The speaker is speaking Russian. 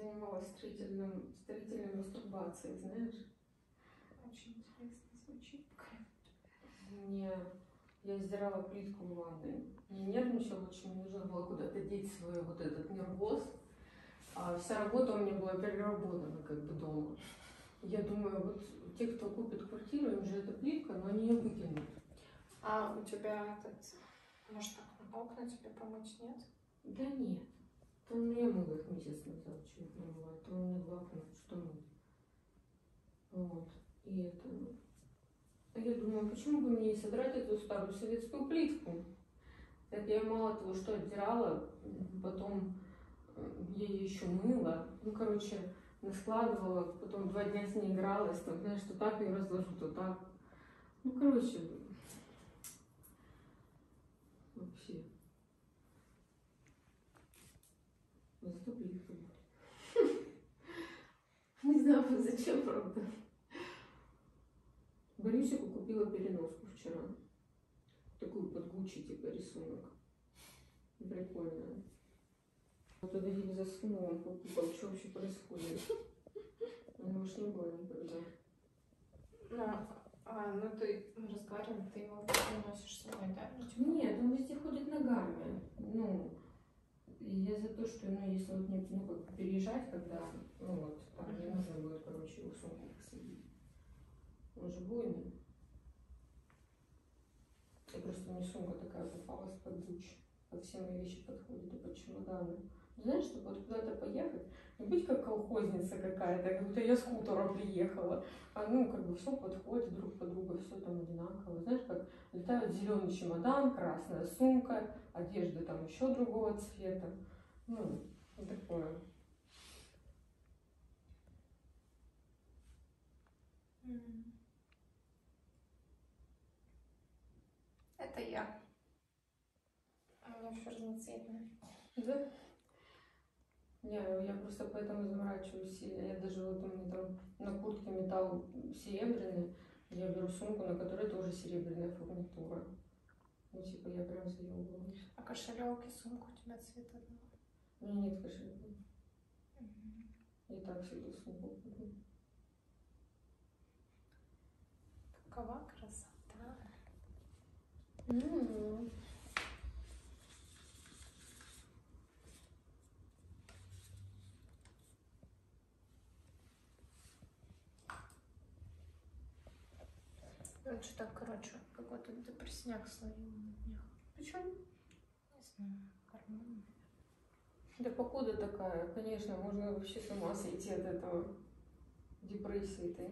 занималась строительным, строительной мастурбацией, знаешь? Очень интересно звучит. Мне я издирала плитку в ванной. Не нервничала очень, мне нужно было куда-то деть свой вот этот нервоз. А вся работа у меня была переработана как бы дома. Я думаю, вот те, кто купит квартиру, им же эта плитка, но они ее выкинут. А у тебя этот, может, так окна тебе помочь, нет? Да нет. То я мыла их месяц назад, чуть не мыла. То у меня два окна, что мыть. Вот. И это... А я думаю, почему бы мне не содрать эту старую советскую плитку? Так я мало того, что отдирала, потом э, я ее еще мыла. Ну, короче, наскладывала, потом два дня с ней игралась, там, знаешь, что так ее разложу, то так. Ну, короче, вообще. Зато плитка. Не зачем, правда. Борисику купила переноску вчера. Такую под Гуччи, типа, рисунок. Прикольная. Вот это я засунула, он покупал, что вообще происходит. У него ж не было никогда. Ну, а, ну ты, мы разговариваем, ты его приносишь с собой, да? Ну, типа, Нет, он везде ходит ногами. Ну, я за то, что, ну, если вот мне, ну, как переезжать, когда, ну, вот, его сумку посадить. Он же буйный. И просто мне сумка такая попалась под Гуччи. Под все мои вещи подходит и под чемоданы. Знаешь, чтобы вот куда-то поехать, не быть как колхозница какая-то, как будто я с хутора приехала. А ну, как бы все подходит друг под друга, все там одинаково. Знаешь, как летают зеленый чемодан, красная сумка, одежда там еще другого цвета. Ну, такое. Это я. А у меня все разноцветное. Да? Не, я просто поэтому заморачиваюсь сильно. Я даже вот у меня там на куртке металл серебряный. Я беру сумку, на которой тоже серебряная фурнитура. Ну, типа, я прям заебываюсь. А кошелек и сумка у тебя цвет одного. У меня нет кошелька. Мгм. Я так всегда сумку куплю. Какова красота. М. Ну, что так, короче, какой-то депрессняк словил на днях. Почему? Не знаю, гормоны. Да покуда такая? Конечно, можно вообще с ума сойти от этого депрессии-то.